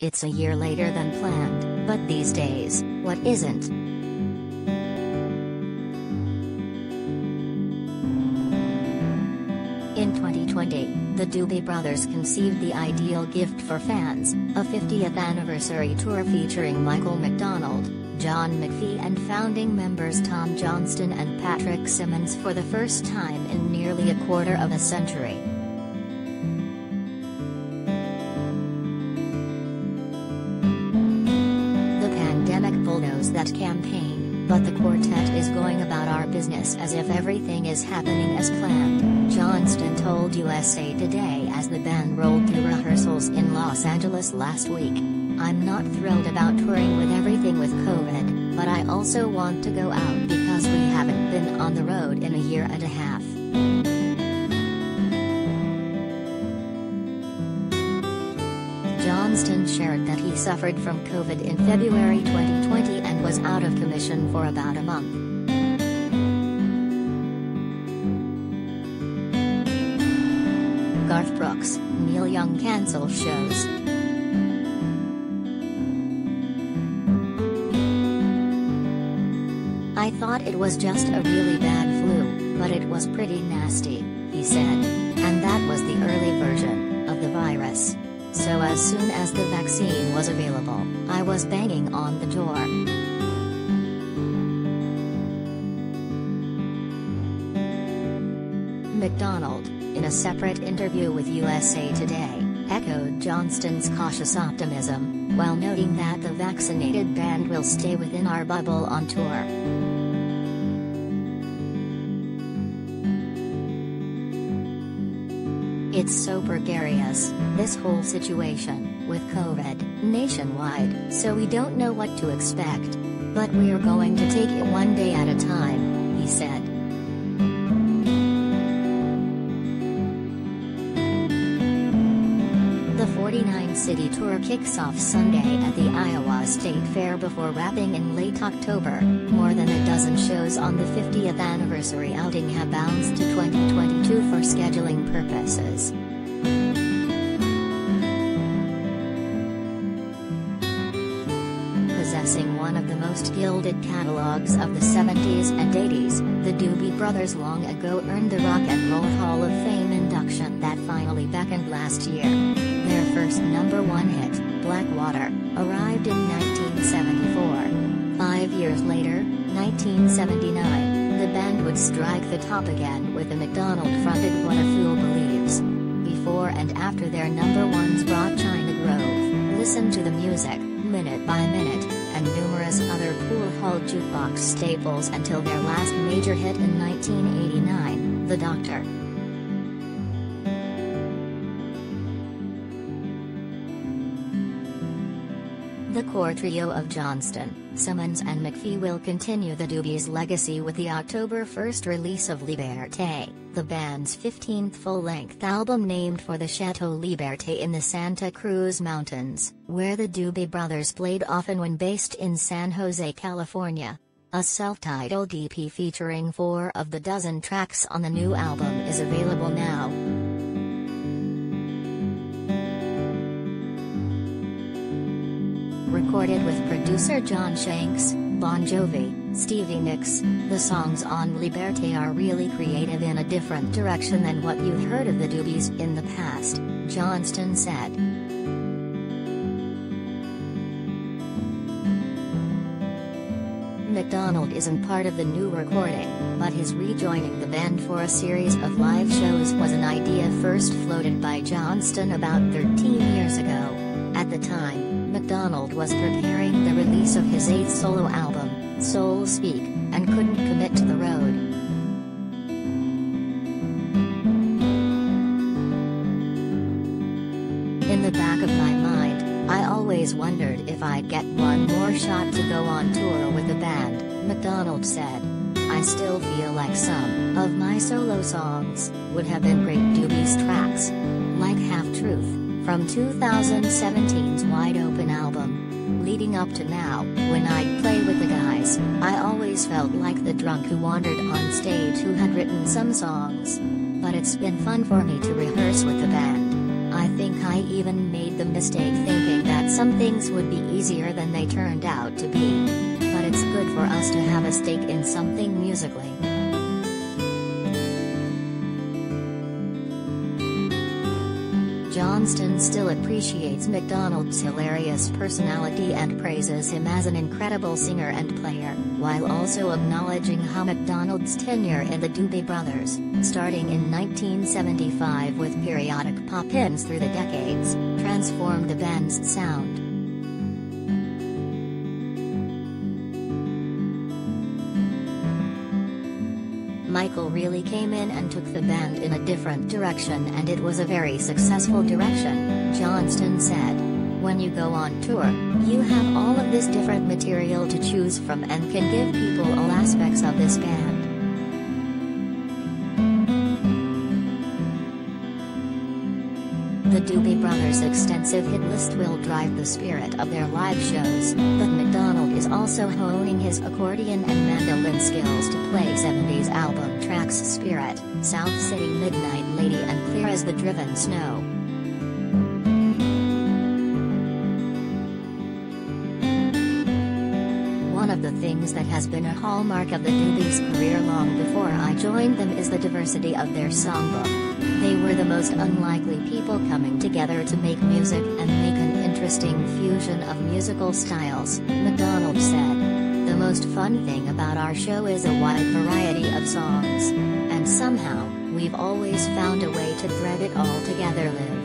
It's a year later than planned, but these days, what isn't? In 2020, the Doobie Brothers conceived the ideal gift for fans, a 50th anniversary tour featuring Michael McDonald, John McFee and founding members Tom Johnston and Patrick Simmons for the first time in nearly a quarter of a century. That campaign, but the quartet is going about our business as if everything is happening as planned, Johnston told USA Today as the band rolled through rehearsals in Los Angeles last week. I'm not thrilled about touring with everything with COVID, but I also want to go out because we haven't been on the road in a year and a half. Shared that he suffered from COVID in February 2020 and was out of commission for about a month. Garth Brooks, Neil Young cancel shows. I thought it was just a really bad flu, but it was pretty nasty, he said. And that was the early version of the virus. So as soon as the vaccine was available, I was banging on the door. McDonald, in a separate interview with USA Today, echoed Johnston's cautious optimism, while noting that the vaccinated band will stay within our bubble on tour. It's so precarious, this whole situation, with COVID, nationwide, so we don't know what to expect. But we're going to take it one day at a time, he said. The 49 City Tour kicks off Sunday at the Iowa State Fair before wrapping in late October. More than dozen shows on the 50th anniversary outing have bounced to 2022 for scheduling purposes. Possessing one of the most gilded catalogs of the 70s and 80s, the Doobie Brothers long ago earned the Rock and Roll Hall of Fame induction that finally beckoned last year. Their first number one hit, Blackwater, arrived in 1974. Five years later, 1979, the band would strike the top again with the McDonald-fronted What a Fool Believes. Before and after their number ones brought China Grove, Listen to the Music, Minute by Minute, and numerous other pool hall jukebox staples until their last major hit in 1989, The Doctor. The core trio of Johnston, Simmons and McFee will continue the Doobies' legacy with the October 1st release of Liberté, the band's 15th full-length album named for the Chateau Liberté in the Santa Cruz Mountains, where the Doobie Brothers played often when based in San Jose, California. A self-titled EP featuring four of the dozen tracks on the new album is available now. Recorded with producer John Shanks, Bon Jovi, Stevie Nicks, the songs on Liberté are really creative in a different direction than what you've heard of the Doobies in the past, Johnston said. McDonald isn't part of the new recording, but his rejoining the band for a series of live shows was an idea first floated by Johnston about 13 years ago. At the time, McDonald was preparing the release of his eighth solo album, Soul Speak, and couldn't commit to the road. In the back of my mind, I always wondered if I'd get one more shot to go on tour with the band, McDonald said. I still feel like some of my solo songs would have been great Doobies tracks. Like Half Truth, from 2017's Wide Open album. Leading up to now, when I'd play with the guys, I always felt like the drunk who wandered on stage who had written some songs. But it's been fun for me to rehearse with the band. I think I even made the mistake thinking that some things would be easier than they turned out to be. But it's good for us to have a stake in something musically. Johnston still appreciates McDonald's hilarious personality and praises him as an incredible singer and player, while also acknowledging how McDonald's tenure in the Doobie Brothers, starting in 1975 with periodic pop-ins through the decades, transformed the band's sound. Michael really came in and took the band in a different direction and it was a very successful direction, Johnston said. When you go on tour, you have all of this different material to choose from and can give people all aspects of this band. The Doobie Brothers' extensive hit list will drive the spirit of their live shows, but McDonald is also honing his accordion and mandolin skills to play 70s album tracks Spirit, South City Midnight Lady and Clear as the Driven Snow. Things that has been a hallmark of the Doobies' career long before I joined them is the diversity of their songbook. They were the most unlikely people coming together to make music and make an interesting fusion of musical styles, McDonald said. The most fun thing about our show is a wide variety of songs. And somehow, we've always found a way to thread it all together live.